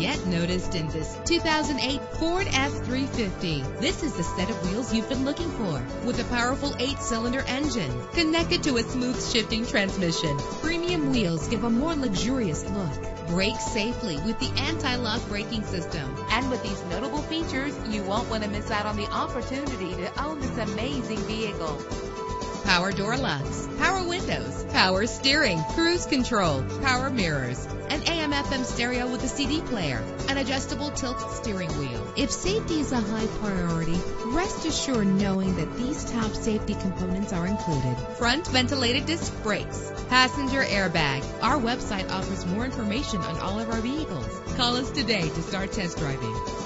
noticed in this 2008 Ford F-350. This is the set of wheels you've been looking for with a powerful eight-cylinder engine connected to a smooth shifting transmission. Premium wheels give a more luxurious look. Brake safely with the anti-lock braking system. And with these notable features, you won't want to miss out on the opportunity to own this amazing vehicle power door locks, power windows, power steering, cruise control, power mirrors, FM stereo with a CD player, an adjustable tilt steering wheel. If safety is a high priority, rest assured knowing that these top safety components are included. Front ventilated disc brakes, passenger airbag. Our website offers more information on all of our vehicles. Call us today to start test driving.